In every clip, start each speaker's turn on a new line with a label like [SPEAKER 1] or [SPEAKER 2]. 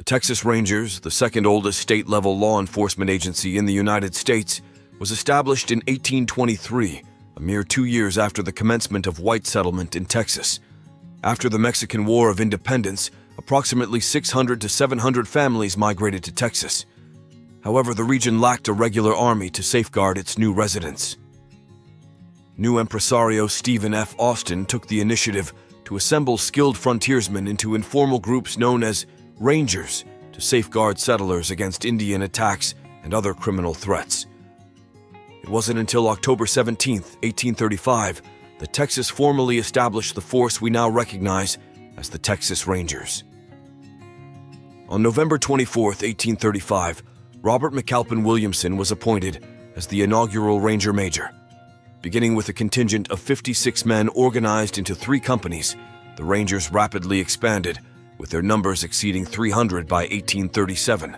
[SPEAKER 1] The Texas Rangers, the second oldest state level law enforcement agency in the United States, was established in 1823, a mere two years after the commencement of white settlement in Texas. After the Mexican War of Independence, approximately 600 to 700 families migrated to Texas. However, the region lacked a regular army to safeguard its new residents. New impresario Stephen F. Austin took the initiative to assemble skilled frontiersmen into informal groups known as Rangers to safeguard settlers against Indian attacks and other criminal threats. It wasn't until October 17, 1835, that Texas formally established the force we now recognize as the Texas Rangers. On November 24, 1835, Robert McAlpin Williamson was appointed as the inaugural Ranger Major. Beginning with a contingent of 56 men organized into three companies, the Rangers rapidly expanded, with their numbers exceeding 300 by 1837.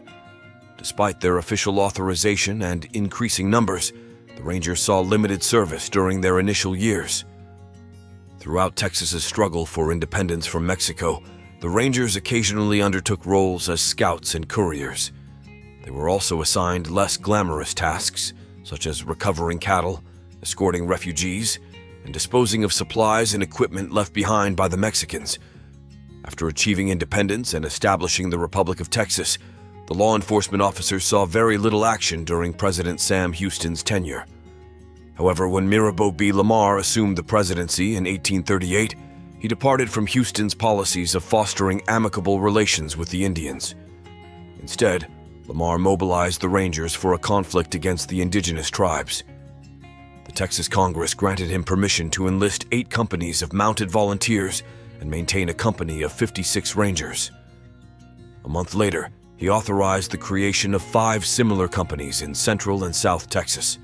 [SPEAKER 1] Despite their official authorization and increasing numbers, the Rangers saw limited service during their initial years. Throughout Texas's struggle for independence from Mexico, the Rangers occasionally undertook roles as scouts and couriers. They were also assigned less glamorous tasks, such as recovering cattle, escorting refugees, and disposing of supplies and equipment left behind by the Mexicans. After achieving independence and establishing the Republic of Texas, the law enforcement officers saw very little action during President Sam Houston's tenure. However, when Mirabeau B. Lamar assumed the presidency in 1838, he departed from Houston's policies of fostering amicable relations with the Indians. Instead, Lamar mobilized the Rangers for a conflict against the indigenous tribes. The Texas Congress granted him permission to enlist eight companies of mounted volunteers and maintain a company of 56 Rangers. A month later, he authorized the creation of five similar companies in Central and South Texas.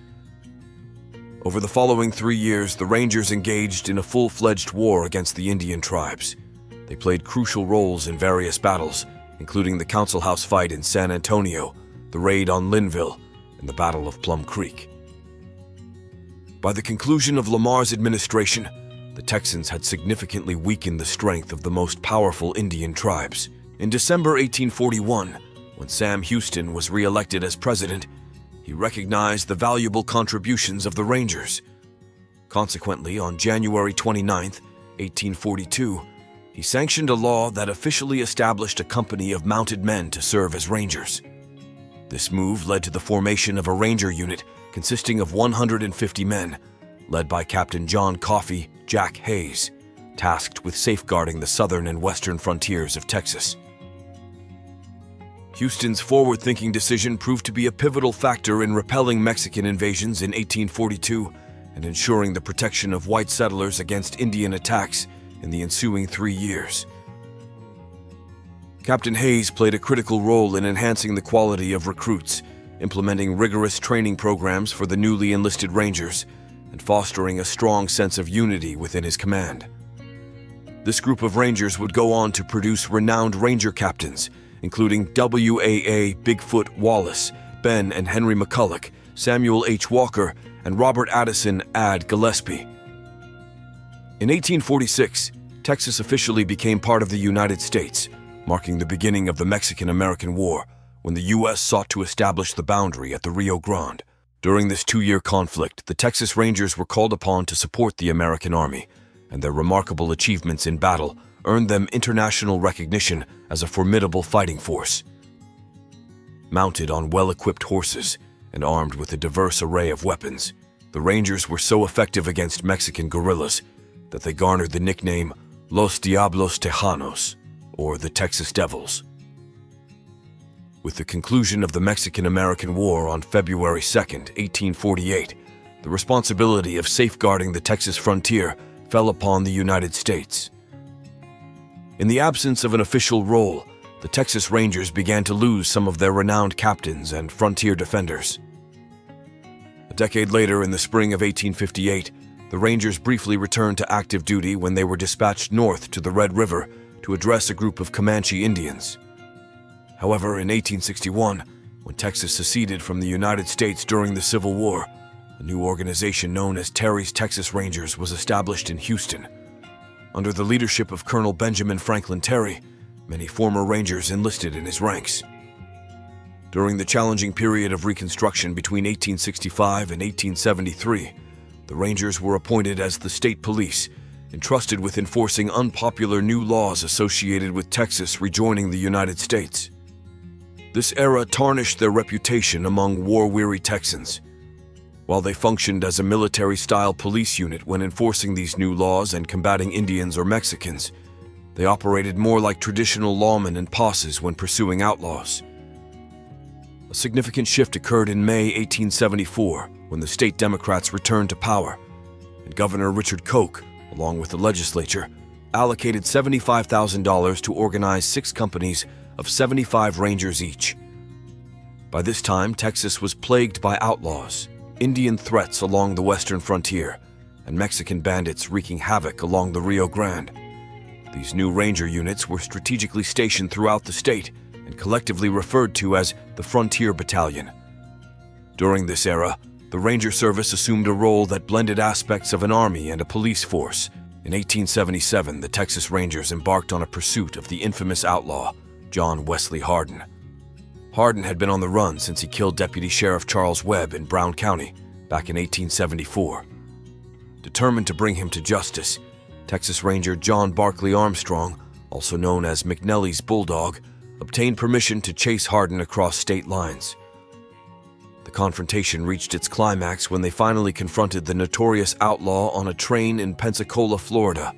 [SPEAKER 1] Over the following three years, the Rangers engaged in a full fledged war against the Indian tribes. They played crucial roles in various battles, including the Council House fight in San Antonio, the raid on Linnville, and the Battle of Plum Creek. By the conclusion of Lamar's administration, the Texans had significantly weakened the strength of the most powerful Indian tribes. In December 1841, when Sam Houston was re-elected as president, he recognized the valuable contributions of the Rangers. Consequently, on January 29, 1842, he sanctioned a law that officially established a company of mounted men to serve as Rangers. This move led to the formation of a Ranger unit consisting of 150 men, led by Captain John Coffee Jack Hays, tasked with safeguarding the southern and western frontiers of Texas. Houston's forward thinking decision proved to be a pivotal factor in repelling Mexican invasions in 1842 and ensuring the protection of white settlers against Indian attacks in the ensuing three years. Captain Hays played a critical role in enhancing the quality of recruits, implementing rigorous training programs for the newly enlisted Rangers, and fostering a strong sense of unity within his command. This group of Rangers would go on to produce renowned Ranger captains including W.A.A. Bigfoot Wallace, Ben and Henry McCulloch, Samuel H. Walker, and Robert Addison Ad Gillespie. In 1846, Texas officially became part of the United States, marking the beginning of the Mexican American War, when the U.S. sought to establish the boundary at the Rio Grande. During this two year conflict, the Texas Rangers were called upon to support the American Army, and their remarkable achievements in battle earned them international recognition as a formidable fighting force. Mounted on well-equipped horses and armed with a diverse array of weapons, the Rangers were so effective against Mexican guerrillas that they garnered the nickname Los Diablos Tejanos, or the Texas Devils. With the conclusion of the Mexican-American War on February 2, 1848, the responsibility of safeguarding the Texas frontier fell upon the United States. In the absence of an official role, the Texas Rangers began to lose some of their renowned captains and frontier defenders. A decade later, in the spring of 1858, the Rangers briefly returned to active duty when they were dispatched north to the Red River to address a group of Comanche Indians. However, in 1861, when Texas seceded from the United States during the Civil War, a new organization known as Terry's Texas Rangers was established in Houston. Under the leadership of Colonel Benjamin Franklin Terry, many former Rangers enlisted in his ranks. During the challenging period of Reconstruction between 1865 and 1873, the Rangers were appointed as the state police, entrusted with enforcing unpopular new laws associated with Texas rejoining the United States. This era tarnished their reputation among war-weary Texans. While they functioned as a military-style police unit when enforcing these new laws and combating Indians or Mexicans, they operated more like traditional lawmen and posses when pursuing outlaws. A significant shift occurred in May 1874 when the state Democrats returned to power, and Governor Richard Coke, along with the legislature, allocated $75,000 to organize six companies of 75 Rangers each. By this time, Texas was plagued by outlaws, Indian threats along the western frontier, and Mexican bandits wreaking havoc along the Rio Grande. These new Ranger units were strategically stationed throughout the state and collectively referred to as the Frontier Battalion. During this era, the Ranger Service assumed a role that blended aspects of an army and a police force. In 1877, the Texas Rangers embarked on a pursuit of the infamous outlaw, John Wesley Hardin. Hardin had been on the run since he killed Deputy Sheriff Charles Webb in Brown County back in 1874. Determined to bring him to justice, Texas Ranger John Barclay Armstrong, also known as McNelly's Bulldog, obtained permission to chase Hardin across state lines. The confrontation reached its climax when they finally confronted the notorious outlaw on a train in Pensacola, Florida.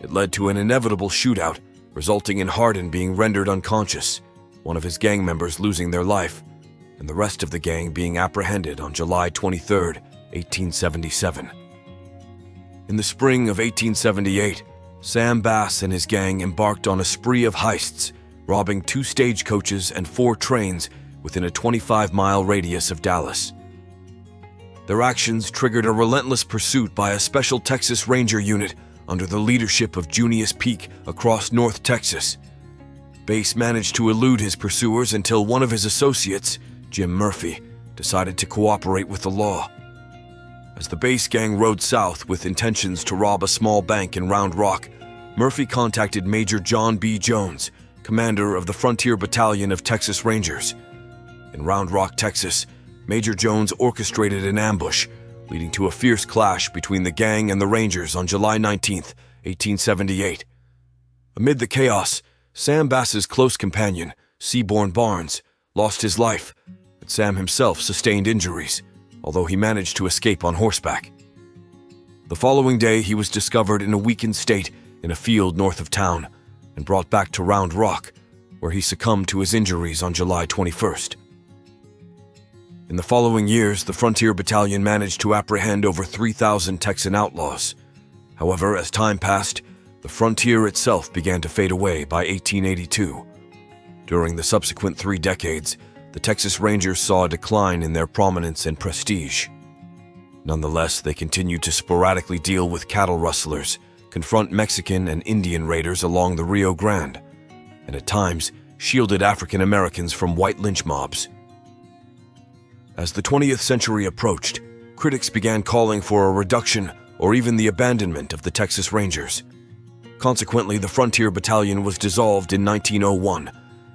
[SPEAKER 1] It led to an inevitable shootout resulting in Hardin being rendered unconscious, one of his gang members losing their life, and the rest of the gang being apprehended on July 23, 1877. In the spring of 1878, Sam Bass and his gang embarked on a spree of heists, robbing two stagecoaches and four trains within a 25-mile radius of Dallas. Their actions triggered a relentless pursuit by a special Texas Ranger unit under the leadership of Junius Peak across North Texas. Bass managed to elude his pursuers until one of his associates, Jim Murphy, decided to cooperate with the law. As the Bass gang rode south with intentions to rob a small bank in Round Rock, Murphy contacted Major John B. Jones, commander of the Frontier Battalion of Texas Rangers. In Round Rock, Texas, Major Jones orchestrated an ambush leading to a fierce clash between the gang and the Rangers on July 19, 1878. Amid the chaos, Sam Bass's close companion, Seaborn Barnes, lost his life, but Sam himself sustained injuries, although he managed to escape on horseback. The following day, he was discovered in a weakened state in a field north of town and brought back to Round Rock, where he succumbed to his injuries on July 21st. In the following years, the Frontier Battalion managed to apprehend over 3,000 Texan outlaws. However, as time passed, the frontier itself began to fade away by 1882. During the subsequent three decades, the Texas Rangers saw a decline in their prominence and prestige. Nonetheless, they continued to sporadically deal with cattle rustlers, confront Mexican and Indian raiders along the Rio Grande, and at times shielded African Americans from white lynch mobs. As the 20th century approached, critics began calling for a reduction or even the abandonment of the Texas Rangers. Consequently, the Frontier Battalion was dissolved in 1901,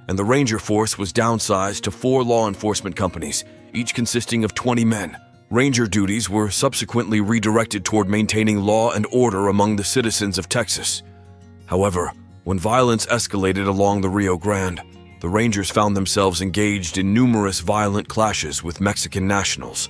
[SPEAKER 1] and the Ranger Force was downsized to four law enforcement companies, each consisting of 20 men. Ranger duties were subsequently redirected toward maintaining law and order among the citizens of Texas. However, when violence escalated along the Rio Grande, the Rangers found themselves engaged in numerous violent clashes with Mexican nationals.